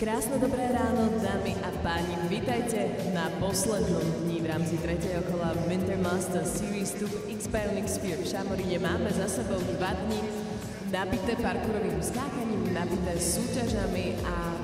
Krásne dobré ráno, dámy a páni. Vítajte na poslednom dni v rámci tretieho kola Winter Master Series tu v X-Bionic Sphere v Šamoríne. Máme za sebou dva dni nabité parkourovým skákaním, nabité súťažami a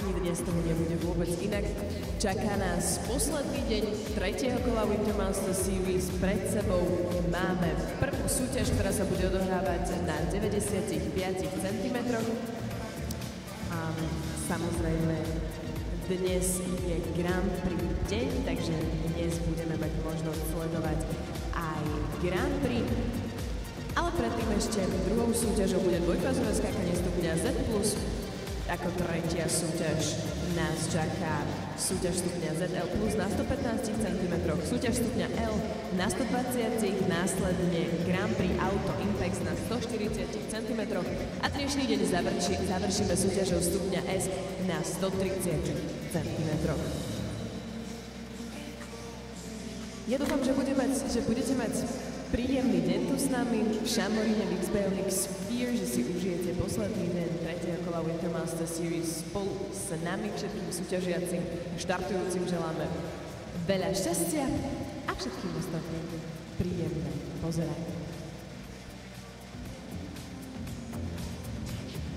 ani dnes toho nebude vôbec inak. Čaká nás posledný deň tretieho kola Winter Master Series. Pred sebou máme prvú súťaž, ktorá sa bude odohrávať na 95 cm. Samozrejme, dnes je Grand Prix deň, takže dnes budeme mať možnosť sledovať aj Grand Prix. Ale predtým ešte druhou súťažou bude dvojfázové skákanie stupňa Z+, ako tretia súťaž nás čaká súťaž stupňa ZL plus na 115 cm, súťaž stupňa L na 120, následne Grand Prix Auto Impex na 140 cm a dnešný deň završi, završíme súťažou stupňa S na 130 cm. Ja dúfam, že, bude mať, že budete mať príjemný deň tu s nami v Šamoríne v X-Bionic Si užijete posledný deň kola Wintermaster Series spolu s nami, všetkým súťažiacim štartujúcim želáme veľa šťastia a všetkým ostatným príjemné pozeranie.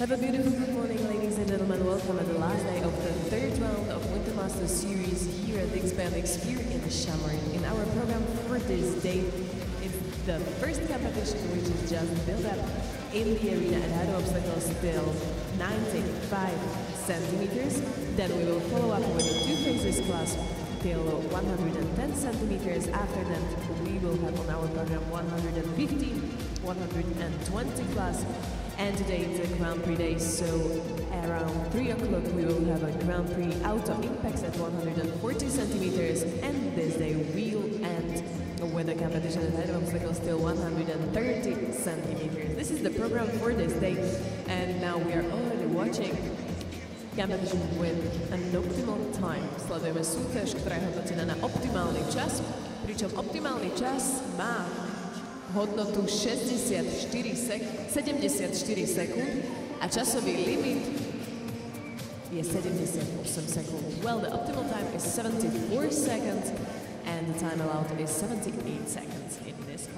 Have a beautiful good morning, ladies and gentlemen. Welcome at the last day of the third round of Wintermaster Series here at the Sphere in Chamonix. In our program for this day, the first competition which is just built up in the arena and had obstacles till 95 centimeters. Then we will follow up with the two phases class till 110 centimeters. After that, we will have on our program 150, 120 class. And today it's a Grand Prix day, so around 3 o'clock we will have a Grand Prix Auto Impacts at 140 centimeters. And this day we'll end with the competition at obstacle still 130 centimeters. This is the program for this day, and now we are already watching competition with an optimal time. Sledujeme súťaž, ktorá je hodnotená na optimálny čas, pričom optimálny čas má hodnotu 64 sek 74 sekúnd a časový limit je 78 sekúnd. Well, the optimal time is 74 seconds and the time allowed is 78 seconds in this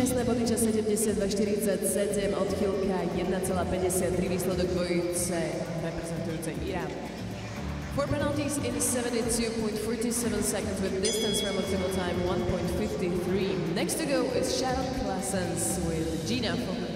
class. 4 trestné body, čas 72-47, odchýlka 1,53, výsledok dvojice reprezentujúcej Irán. Four penalties in 72.47 seconds with distance from optimal time 1.53. Next to go is Sharon Classens with Gina from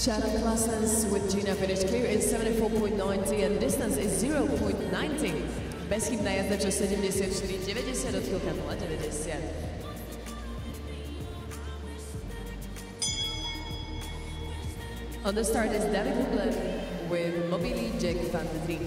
Shuttle classes with Gina finished clear in 74.90 and distance is 0.90. Bezchybná jazda čo 74.90, odchylka 0.90. On the start is David Bublé with Mobili Jack Fantasy.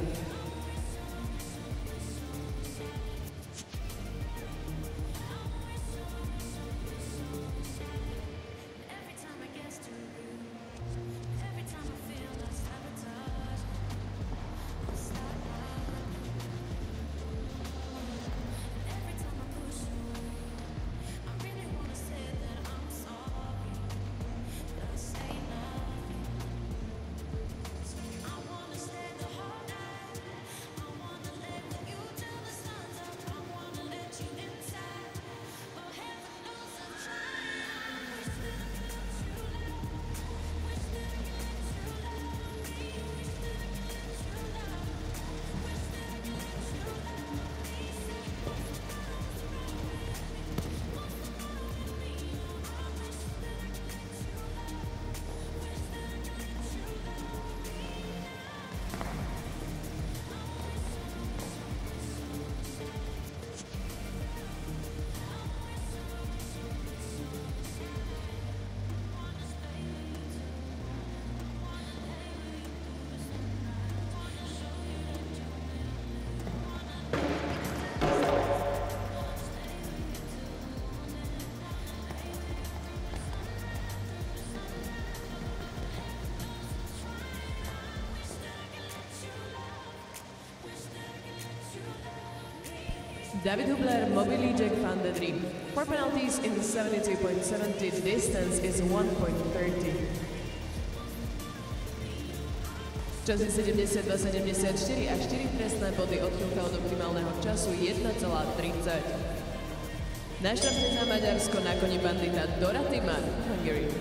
David Hubler mobilely Jack van den Rie. Four penalties in the 72.70 distance is 1.30. Časy 72, 74 a 4 presné body odchýlka od optimálneho času 1,30. Našťastie za Maďarsko na koni bandita Dora Timar, Hungary.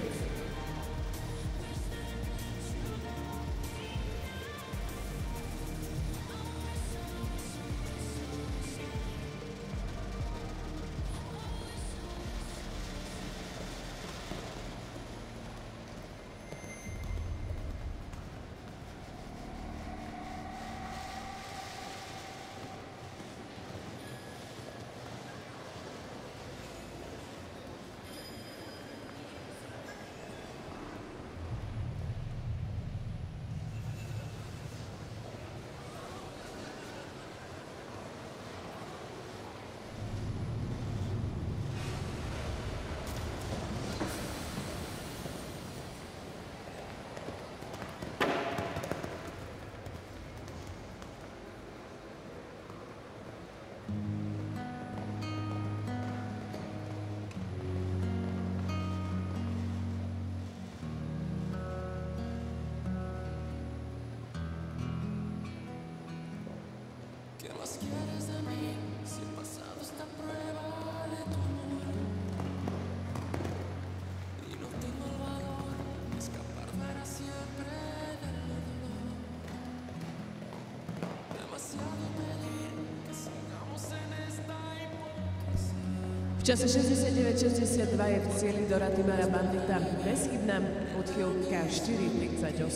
V čase 69-62 je v cieli do Ratimara Bandita bezchybná odchýlka 4.38.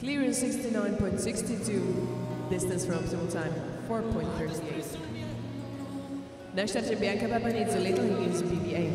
Clearance 69.62, distance from optimal time 4.38. Na štarte Bianca Babanic, Little Higgins, BBA.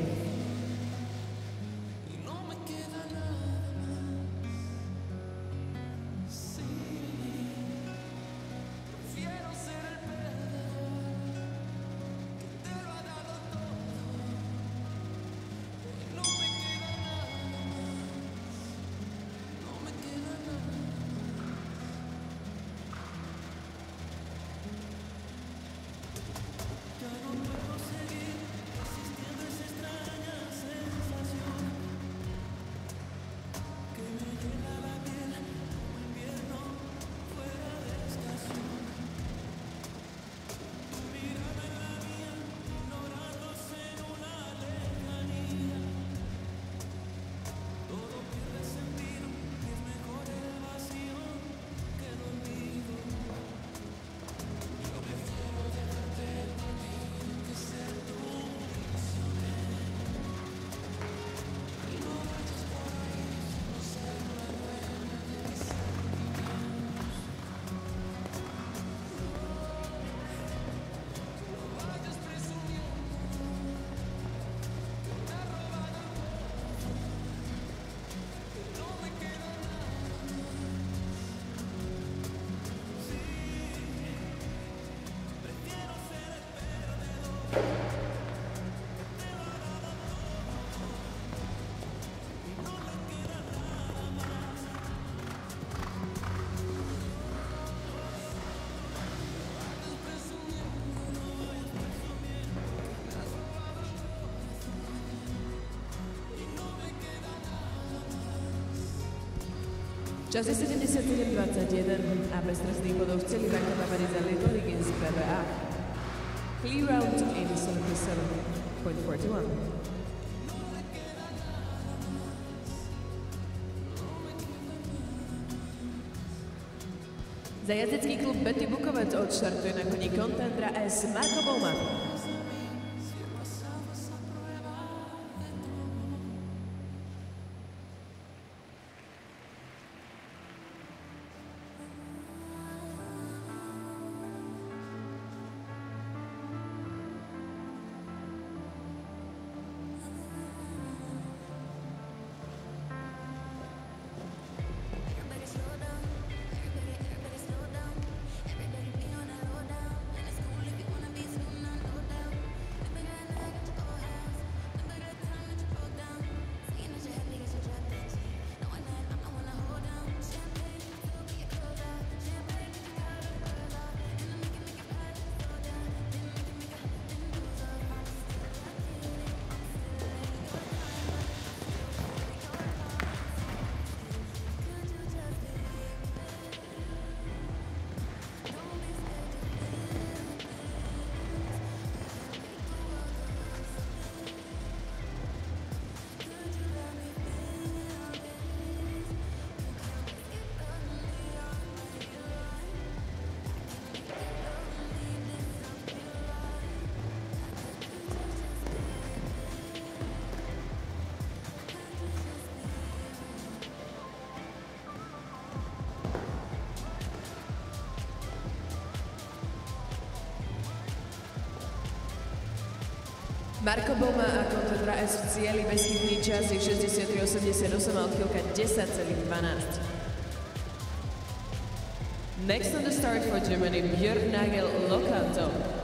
Čas je 77.21 a bez trestných bodov chceli Banka Bavariza Little Higgins PBA. Clear out in 77.41. Za klub Betty Bukovec odštartuje na koni Contendra S Marko Boma. Marko Boma a Contendra S v cieli bezchybný čas je 63,88 a odchýlka 10,12. Next on the start for Germany, Björn Nagel Locanto.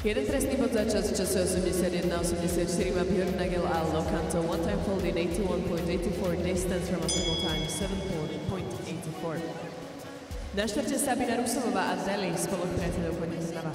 Jeden trestný bod za čas v čase 81-84 má Björn Nagel a Locanto. One time fold in 81.84 distance from optimal time 7.84. Na štvrte Sabina Rusovová a Deli spolu priateľov poďme znova.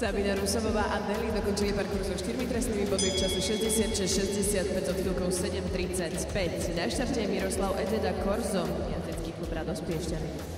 Sabina Rusovová a Deli dokončili parkour so 4 trestnými bodmi v čase 66-65 so chvíľkou 7.35. Na štarte Miroslav Ededa Korzom, Jatec Klub Radospiešťany.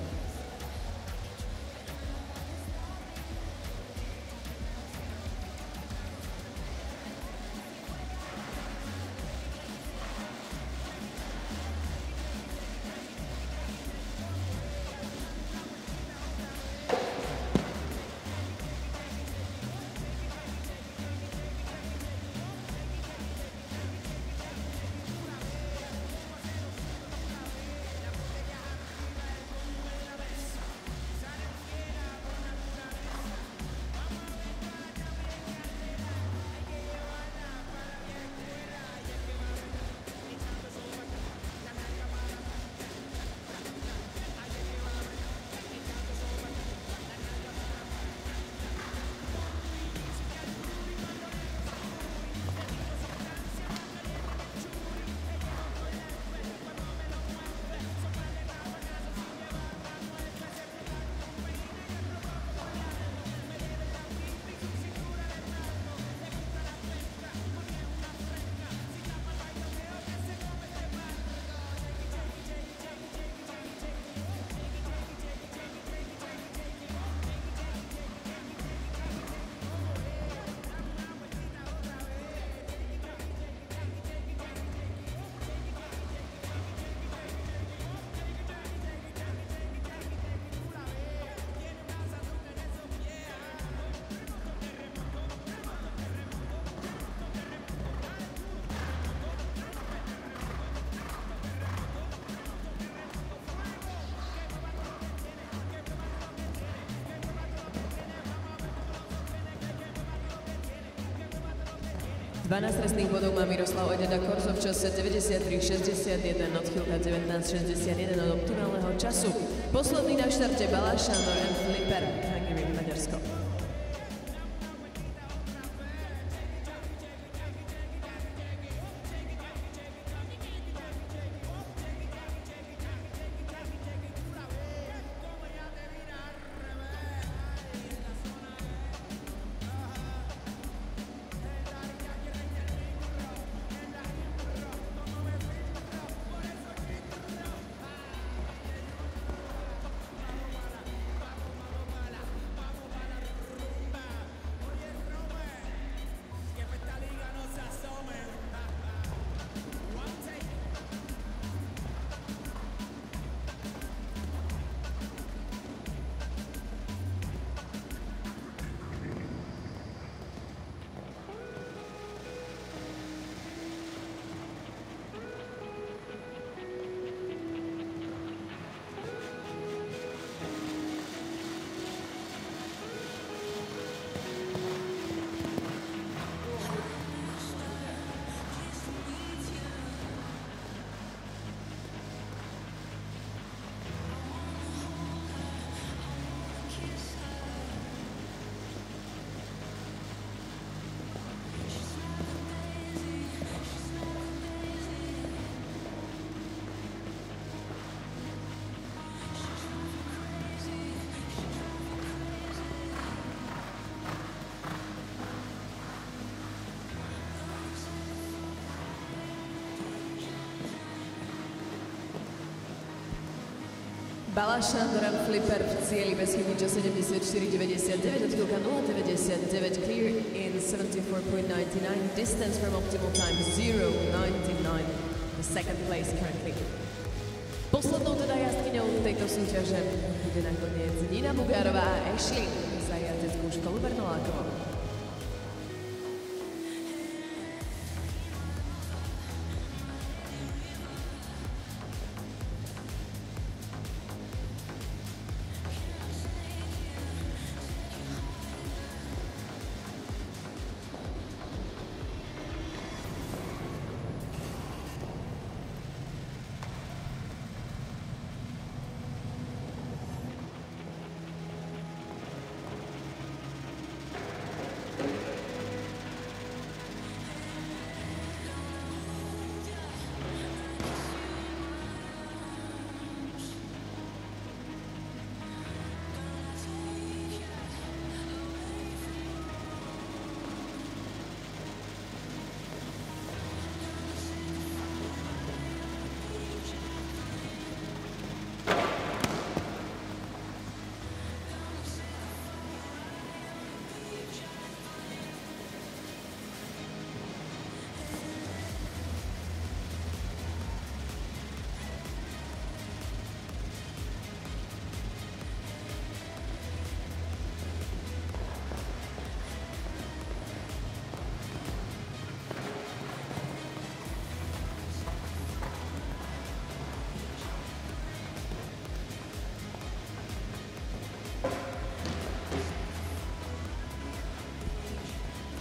12 trestných bodov má Miroslav Oďada Korzo v čase 93.61, odchýlka 19.61 od optimálneho času. Posledný na štarte Balašan Noem Flipper. Balaša Doran Flipper v cieli bez chyby čas 74.99, odchýlka 0.99, clear in 74.99, distance from optimal time 0.99, the second place currently. Poslednou teda jazdkyňou tejto súťaže bude nakoniec Nina Bugárová a Ashley za jazdeckú školu Bernolákovou.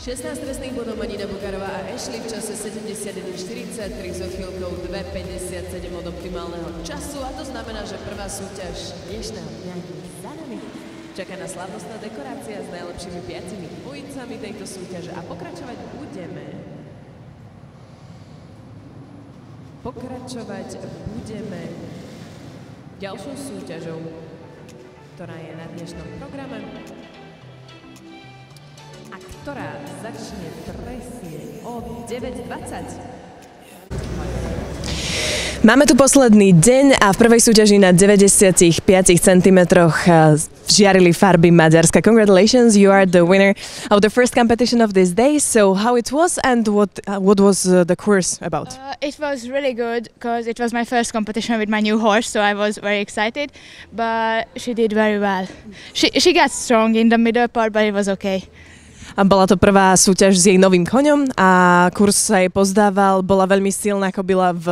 16 trestných bodov Manina Bugarová a Ashley v čase 71.43 so chvíľkou 2.57 od optimálneho času a to znamená, že prvá súťaž dnešného dňa za nami. Čaká na slavnostná dekorácia s najlepšími piatimi dvojicami tejto súťaže a pokračovať budeme. Pokračovať budeme ďalšou súťažou, ktorá je na dnešnom programe ktorá začne presne o 9.20. Máme tu posledný deň a v prvej súťaži na 95 cm žiarili farby Maďarska. Congratulations, you are the winner of the first competition of this day. So how it was and what uh, what was uh, the course about? Uh, it was really good because it was my first competition with my new horse, so I was very excited. But she did very well. She she got strong in the middle part, but it was okay. A bola to prvá súťaž s jej novým koňom a kurz sa jej pozdával, bola veľmi silná kobila v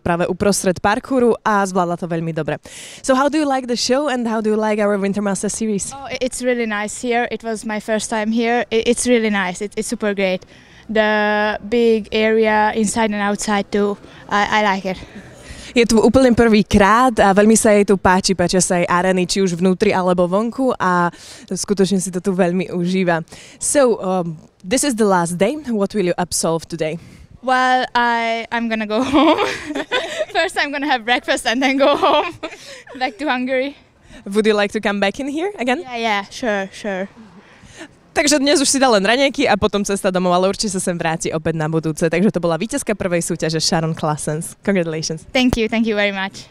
práve uprostred parkouru a zvládla to veľmi dobre. So how do you like the show and how do you like our Winter Master series? Oh, it's really nice here. It was my first time here. It's really nice. It, it's super great. The big area inside and outside too. I, I like it. Je tu úplne prvý krát a veľmi sa jej tu páči, páčia sa jej areny, či už vnútri alebo vonku a skutočne si to tu veľmi užíva. So, um, this is the last day. What will you absolve today? Well, I I'm gonna go home. First, I'm gonna have breakfast and then go home, back to Hungary. Would you like to come back in here again? Yeah, yeah, sure, sure. Takže dnes už si dal len raňajky a potom cesta domov, ale určite sa sem vráti opäť na budúce. Takže to bola víťazka prvej súťaže Sharon Classens. Congratulations. Thank you, thank you very much.